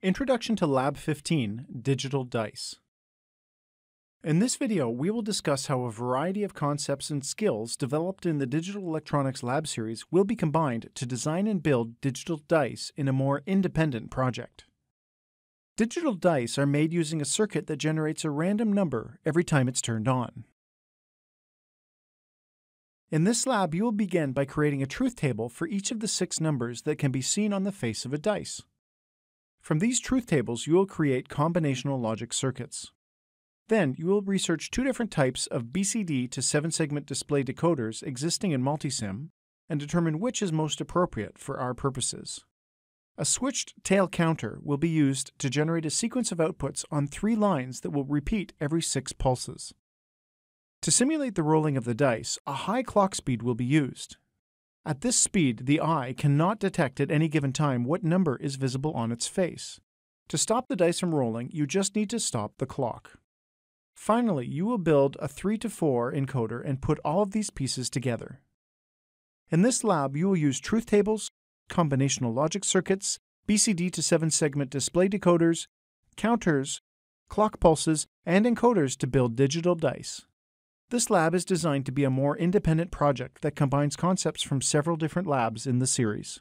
Introduction to Lab 15 Digital Dice. In this video, we will discuss how a variety of concepts and skills developed in the Digital Electronics Lab series will be combined to design and build digital dice in a more independent project. Digital dice are made using a circuit that generates a random number every time it's turned on. In this lab, you will begin by creating a truth table for each of the six numbers that can be seen on the face of a dice. From these truth tables, you will create combinational logic circuits. Then, you will research two different types of BCD to 7 segment display decoders existing in Multisim and determine which is most appropriate for our purposes. A switched tail counter will be used to generate a sequence of outputs on three lines that will repeat every six pulses. To simulate the rolling of the dice, a high clock speed will be used, at this speed, the eye cannot detect at any given time what number is visible on its face. To stop the dice from rolling, you just need to stop the clock. Finally, you will build a 3 to 4 encoder and put all of these pieces together. In this lab, you will use truth tables, combinational logic circuits, BCD to 7 segment display decoders, counters, clock pulses, and encoders to build digital dice. This lab is designed to be a more independent project that combines concepts from several different labs in the series.